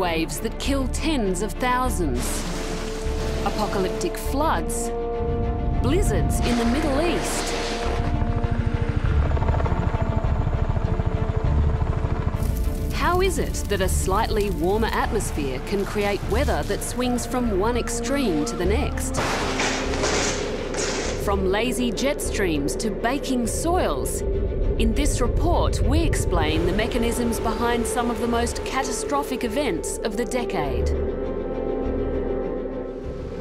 waves that kill tens of thousands, apocalyptic floods, blizzards in the Middle East. How is it that a slightly warmer atmosphere can create weather that swings from one extreme to the next? From lazy jet streams to baking soils, in this report we explain the mechanisms behind some of the most catastrophic events of the decade.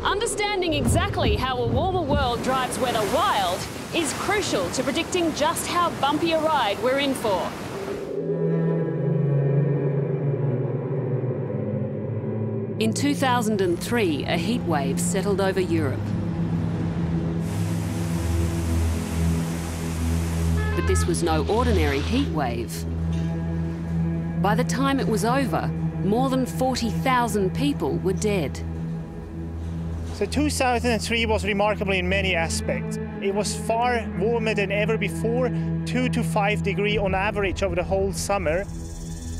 Understanding exactly how a warmer world drives weather wild is crucial to predicting just how bumpy a ride we're in for. In 2003, a heatwave settled over Europe. This was no ordinary heatwave. By the time it was over, more than 40,000 people were dead. So 2003 was remarkable in many aspects. It was far warmer than ever before, 2 to 5 degree on average over the whole summer.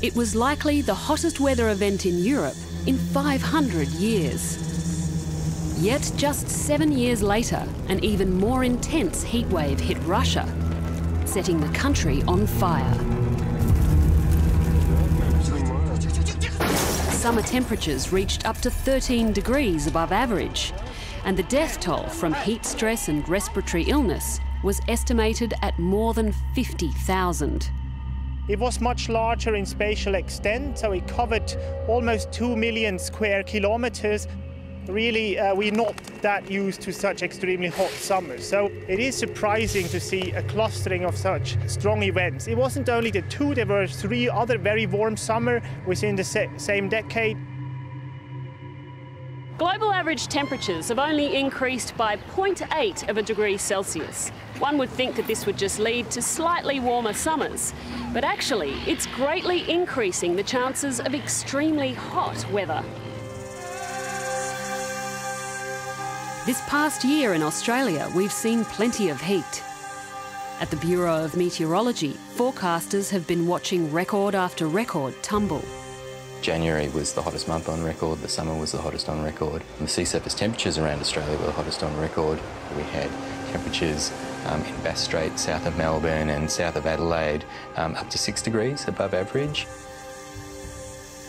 It was likely the hottest weather event in Europe in 500 years. Yet just seven years later, an even more intense heatwave hit Russia, setting the country on fire. Summer temperatures reached up to 13 degrees above average, and the death toll from heat stress and respiratory illness was estimated at more than 50,000. It was much larger in spatial extent, so it covered almost 2 million square kilometers. Really, uh, we're not that used to such extremely hot summers, so it is surprising to see a clustering of such strong events. It wasn't only the two, there were three other very warm summer within the same decade. Global average temperatures have only increased by 0.8 of a degree Celsius. One would think that this would just lead to slightly warmer summers, but actually it's greatly increasing the chances of extremely hot weather. This past year in Australia, we've seen plenty of heat. At the Bureau of Meteorology, forecasters have been watching record after record tumble. January was the hottest month on record, the summer was the hottest on record. And the sea surface temperatures around Australia were the hottest on record. We had temperatures um, in Bass Strait, south of Melbourne and south of Adelaide, um, up to six degrees above average.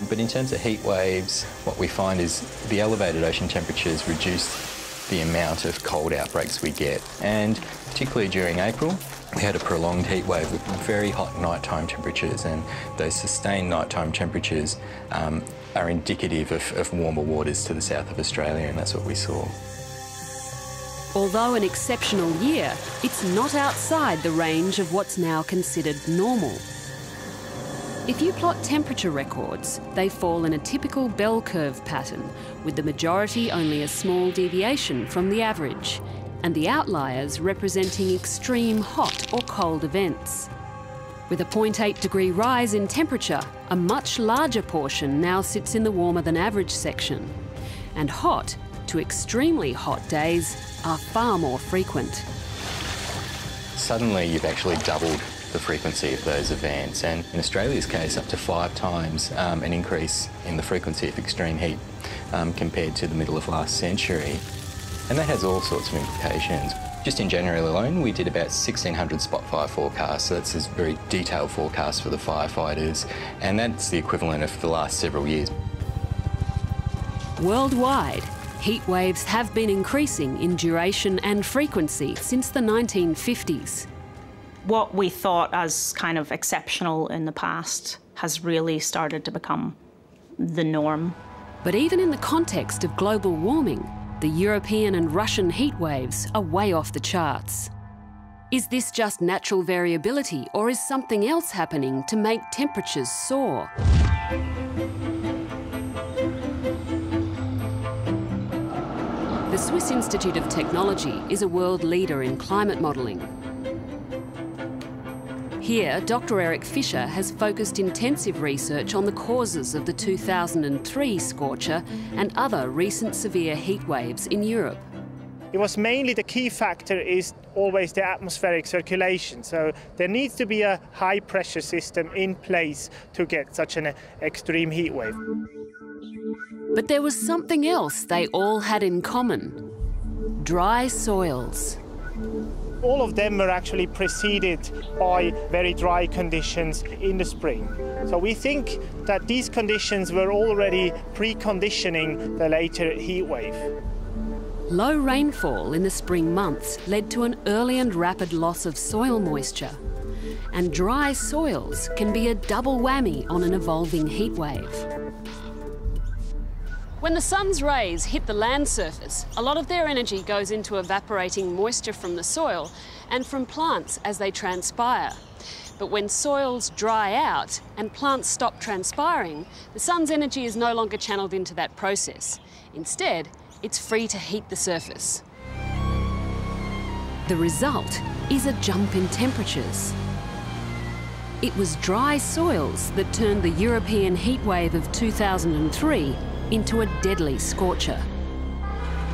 But in terms of heat waves, what we find is the elevated ocean temperatures reduce the amount of cold outbreaks we get. And particularly during April, we had a prolonged heat wave with very hot nighttime temperatures, and those sustained nighttime temperatures um, are indicative of, of warmer waters to the south of Australia, and that's what we saw. Although an exceptional year, it's not outside the range of what's now considered normal. If you plot temperature records, they fall in a typical bell curve pattern, with the majority only a small deviation from the average, and the outliers representing extreme hot or cold events. With a 0.8 degree rise in temperature, a much larger portion now sits in the warmer than average section. And hot to extremely hot days are far more frequent. Suddenly you've actually doubled the frequency of those events and in Australia's case up to five times um, an increase in the frequency of extreme heat um, compared to the middle of last century. And that has all sorts of implications. Just in January alone, we did about 1,600 spot fire forecasts. So that's a very detailed forecast for the firefighters, and that's the equivalent of the last several years. Worldwide, heat waves have been increasing in duration and frequency since the 1950s. What we thought as kind of exceptional in the past has really started to become the norm. But even in the context of global warming, the European and Russian heat waves are way off the charts. Is this just natural variability or is something else happening to make temperatures soar? The Swiss Institute of Technology is a world leader in climate modelling here, Dr Erich Fischer has focused intensive research on the causes of the 2003 scorcher and other recent severe heat waves in Europe. It was mainly the key factor is always the atmospheric circulation. So there needs to be a high pressure system in place to get such an extreme heat wave. But there was something else they all had in common dry soils. All of them were actually preceded by very dry conditions in the spring. So we think that these conditions were already preconditioning the later heat wave. Low rainfall in the spring months led to an early and rapid loss of soil moisture. And dry soils can be a double whammy on an evolving heat wave. When the sun's rays hit the land surface, a lot of their energy goes into evaporating moisture from the soil and from plants as they transpire. But when soils dry out and plants stop transpiring, the sun's energy is no longer channeled into that process. Instead, it's free to heat the surface. The result is a jump in temperatures. It was dry soils that turned the European heatwave of 2003 into a deadly scorcher.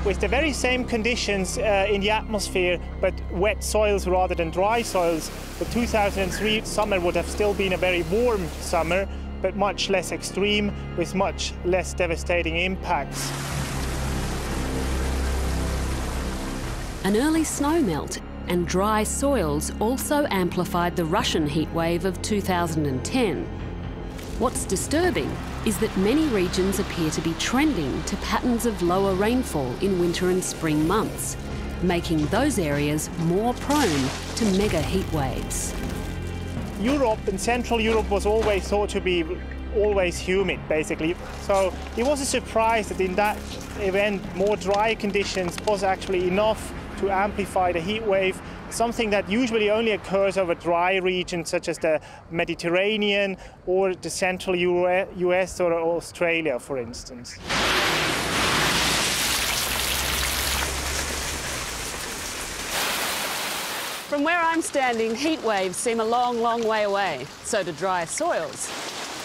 With the very same conditions uh, in the atmosphere, but wet soils rather than dry soils, the 2003 summer would have still been a very warm summer, but much less extreme, with much less devastating impacts. An early snowmelt and dry soils also amplified the Russian heatwave of 2010. What's disturbing is that many regions appear to be trending to patterns of lower rainfall in winter and spring months, making those areas more prone to mega heat waves. Europe and Central Europe was always thought to be always humid, basically. So it was a surprise that in that event, more dry conditions was actually enough to amplify the heat wave, something that usually only occurs over dry regions such as the Mediterranean or the central US or Australia, for instance. From where I'm standing, heat waves seem a long, long way away. So do dry soils.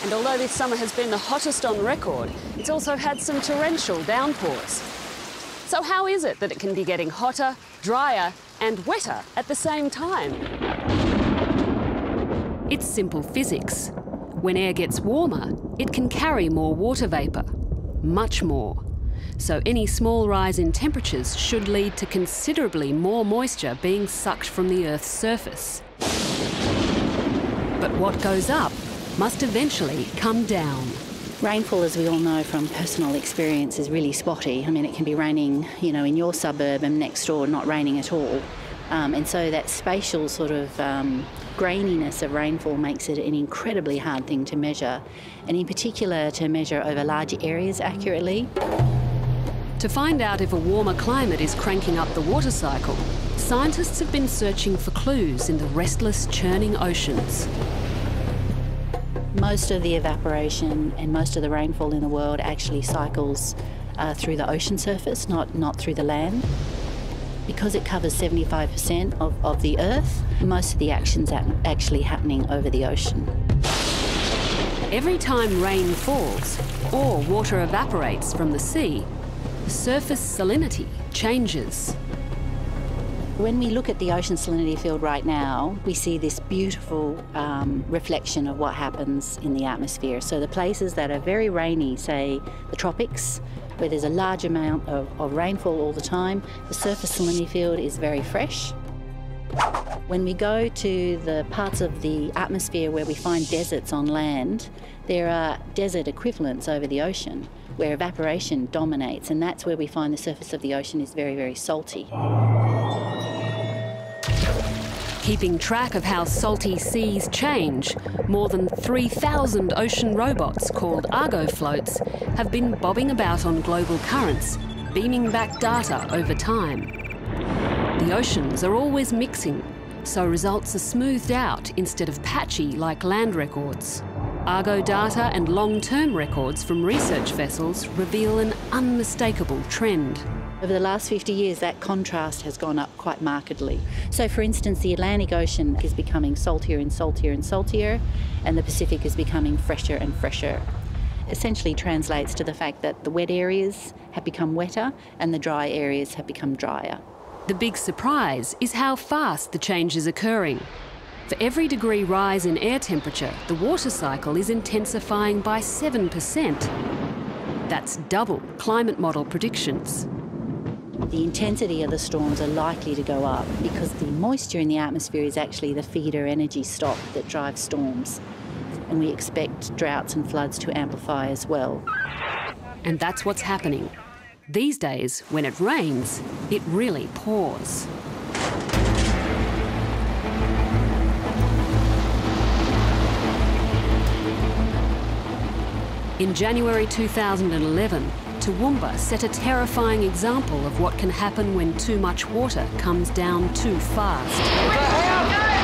And although this summer has been the hottest on record, it's also had some torrential downpours. So how is it that it can be getting hotter, drier and wetter at the same time? It's simple physics. When air gets warmer, it can carry more water vapour, much more. So any small rise in temperatures should lead to considerably more moisture being sucked from the Earth's surface. But what goes up must eventually come down. Rainfall, as we all know from personal experience, is really spotty. I mean, it can be raining, you know, in your suburb and next door not raining at all. Um, and so that spatial sort of um, graininess of rainfall makes it an incredibly hard thing to measure, and in particular to measure over large areas accurately. To find out if a warmer climate is cranking up the water cycle, scientists have been searching for clues in the restless, churning oceans. Most of the evaporation and most of the rainfall in the world actually cycles uh, through the ocean surface, not, not through the land. Because it covers 75% of, of the Earth, most of the action's actually happening over the ocean. Every time rain falls or water evaporates from the sea, the surface salinity changes. When we look at the ocean salinity field right now, we see this beautiful um, reflection of what happens in the atmosphere. So the places that are very rainy, say the tropics, where there's a large amount of, of rainfall all the time, the surface salinity field is very fresh. When we go to the parts of the atmosphere where we find deserts on land, there are desert equivalents over the ocean where evaporation dominates, and that's where we find the surface of the ocean is very, very salty. Keeping track of how salty seas change, more than 3,000 ocean robots called Argo floats have been bobbing about on global currents, beaming back data over time. The oceans are always mixing, so results are smoothed out instead of patchy like land records. Argo data and long-term records from research vessels reveal an unmistakable trend. Over the last 50 years, that contrast has gone up quite markedly. So, for instance, the Atlantic Ocean is becoming saltier and saltier and saltier, and the Pacific is becoming fresher and fresher. Essentially translates to the fact that the wet areas have become wetter and the dry areas have become drier. The big surprise is how fast the change is occurring. For every degree rise in air temperature, the water cycle is intensifying by 7%. That's double climate model predictions. The intensity of the storms are likely to go up because the moisture in the atmosphere is actually the feeder energy stock that drives storms. And we expect droughts and floods to amplify as well. And that's what's happening. These days, when it rains, it really pours. In January 2011, Toowoomba set a terrifying example of what can happen when too much water comes down too fast.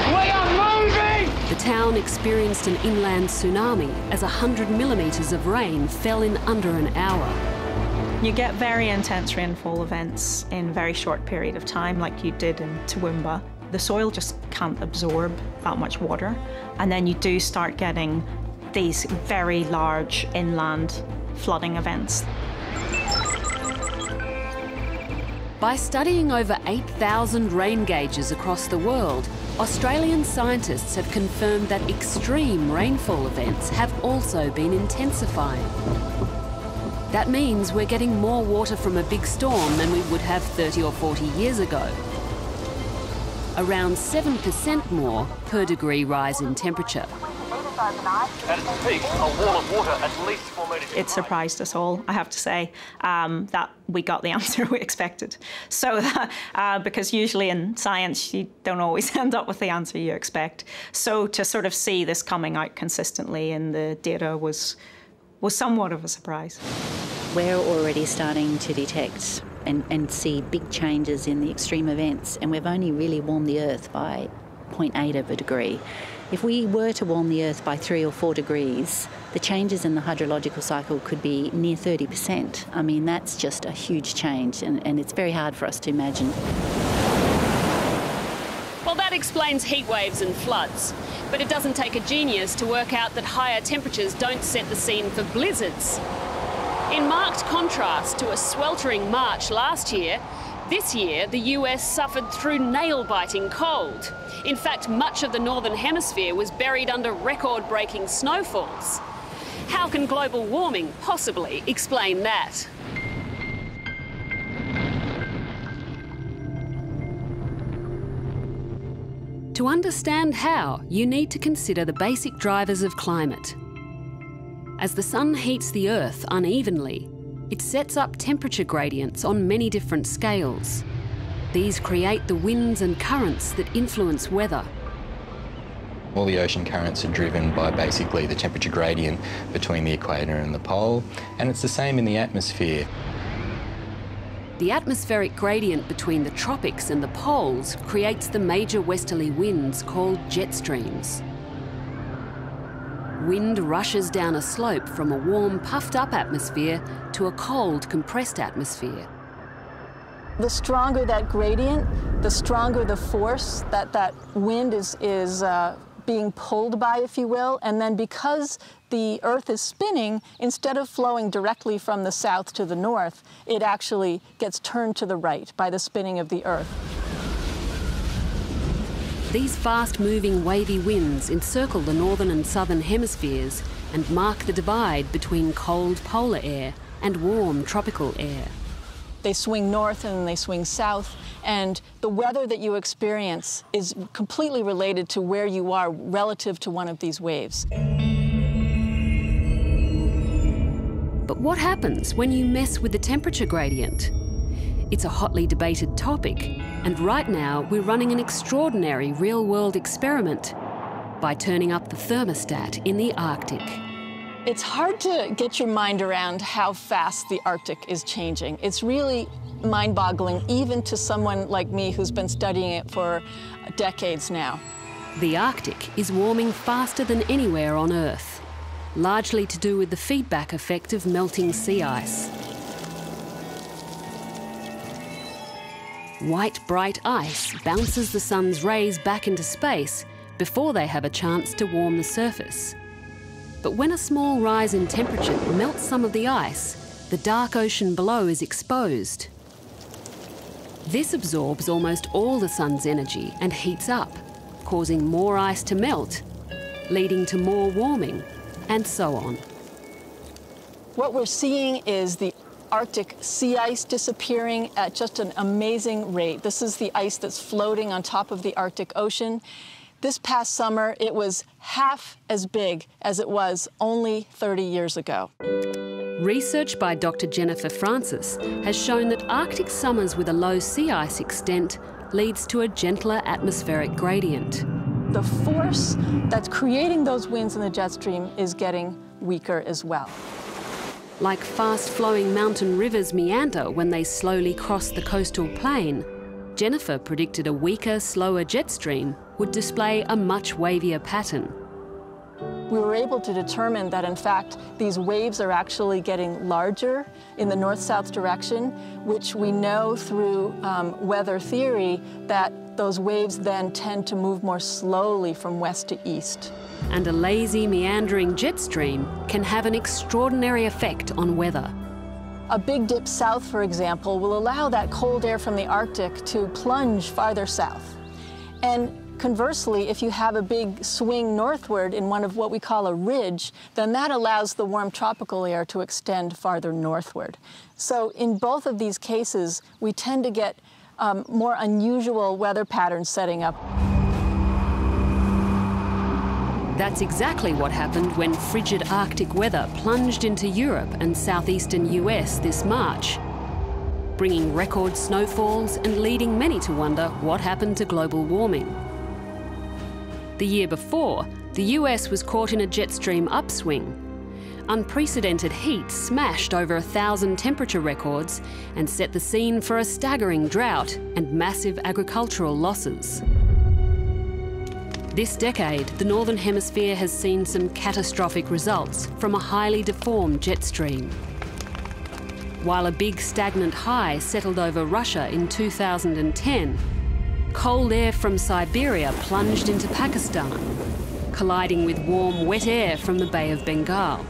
We are moving! The town experienced an inland tsunami as 100 millimetres of rain fell in under an hour. You get very intense rainfall events in very short period of time, like you did in Toowoomba. The soil just can't absorb that much water, and then you do start getting these very large inland flooding events. By studying over 8,000 rain gauges across the world, Australian scientists have confirmed that extreme rainfall events have also been intensifying. That means we're getting more water from a big storm than we would have 30 or 40 years ago. Around 7% more per degree rise in temperature. At its peak, a wall of water at least four metres. It surprised us all, I have to say, um, that we got the answer we expected. So, uh, because usually in science you don't always end up with the answer you expect. So to sort of see this coming out consistently in the data was was somewhat of a surprise. We're already starting to detect and, and see big changes in the extreme events, and we've only really warmed the Earth by 0.8 of a degree. If we were to warm the Earth by three or four degrees, the changes in the hydrological cycle could be near 30%. I mean, that's just a huge change, and, and it's very hard for us to imagine. Well, that explains heat waves and floods. But it doesn't take a genius to work out that higher temperatures don't set the scene for blizzards. In marked contrast to a sweltering March last year, this year the US suffered through nail biting cold. In fact, much of the Northern Hemisphere was buried under record breaking snowfalls. How can global warming possibly explain that? To understand how, you need to consider the basic drivers of climate. As the sun heats the Earth unevenly, it sets up temperature gradients on many different scales. These create the winds and currents that influence weather. All the ocean currents are driven by basically the temperature gradient between the equator and the pole, and it's the same in the atmosphere. The atmospheric gradient between the tropics and the poles creates the major westerly winds called jet streams. Wind rushes down a slope from a warm, puffed up atmosphere to a cold, compressed atmosphere. The stronger that gradient, the stronger the force that that wind is, is uh, being pulled by, if you will. And then because the Earth is spinning, instead of flowing directly from the south to the north, it actually gets turned to the right by the spinning of the Earth. These fast moving wavy winds encircle the northern and southern hemispheres and mark the divide between cold polar air and warm tropical air. They swing north and they swing south, and the weather that you experience is completely related to where you are relative to one of these waves. But what happens when you mess with the temperature gradient? It's a hotly debated topic, and right now we're running an extraordinary real world experiment by turning up the thermostat in the Arctic. It's hard to get your mind around how fast the Arctic is changing. It's really mind boggling, even to someone like me who's been studying it for decades now. The Arctic is warming faster than anywhere on Earth, largely to do with the feedback effect of melting sea ice. White, bright ice bounces the sun's rays back into space before they have a chance to warm the surface. But when a small rise in temperature melts some of the ice, the dark ocean below is exposed. This absorbs almost all the sun's energy and heats up, causing more ice to melt, leading to more warming, and so on. What we're seeing is the Arctic sea ice disappearing at just an amazing rate. This is the ice that's floating on top of the Arctic Ocean. This past summer, it was half as big as it was only 30 years ago. Research by Dr. Jennifer Francis has shown that Arctic summers with a low sea ice extent leads to a gentler atmospheric gradient. The force that's creating those winds in the jet stream is getting weaker as well. Like fast flowing mountain rivers meander when they slowly cross the coastal plain, Jennifer predicted a weaker, slower jet stream would display a much wavier pattern. We were able to determine that, in fact, these waves are actually getting larger in the north-south direction, which we know through um, weather theory that those waves then tend to move more slowly from west to east and a lazy, meandering jet stream can have an extraordinary effect on weather. A big dip south, for example, will allow that cold air from the Arctic to plunge farther south. And Conversely, if you have a big swing northward in one of what we call a ridge, then that allows the warm tropical air to extend farther northward. So in both of these cases, we tend to get um, more unusual weather patterns setting up. That's exactly what happened when frigid Arctic weather plunged into Europe and southeastern US this March, bringing record snowfalls and leading many to wonder what happened to global warming. The year before, the US was caught in a jet stream upswing. Unprecedented heat smashed over a thousand temperature records and set the scene for a staggering drought and massive agricultural losses. This decade, the Northern Hemisphere has seen some catastrophic results from a highly deformed jet stream. While a big stagnant high settled over Russia in 2010, cold air from Siberia plunged into Pakistan, colliding with warm, wet air from the Bay of Bengal.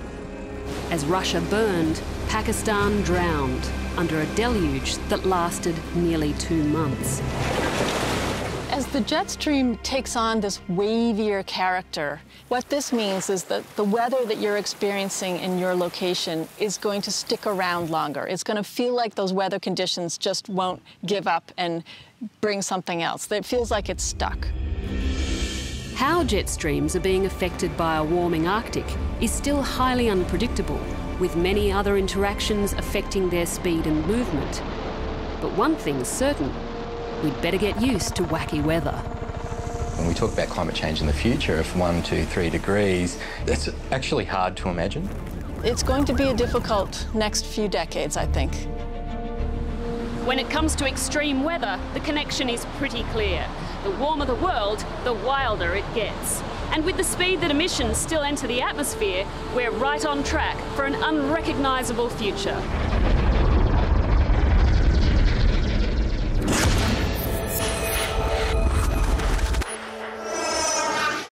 As Russia burned, Pakistan drowned under a deluge that lasted nearly two months. The jet stream takes on this wavier character, what this means is that the weather that you're experiencing in your location is going to stick around longer. It's going to feel like those weather conditions just won't give up and bring something else. It feels like it's stuck. How jet streams are being affected by a warming Arctic is still highly unpredictable, with many other interactions affecting their speed and movement. But one thing's certain we'd better get used to wacky weather. When we talk about climate change in the future of one, two, three degrees, it's actually hard to imagine. It's going to be a difficult next few decades, I think. When it comes to extreme weather, the connection is pretty clear. The warmer the world, the wilder it gets. And with the speed that emissions still enter the atmosphere, we're right on track for an unrecognisable future.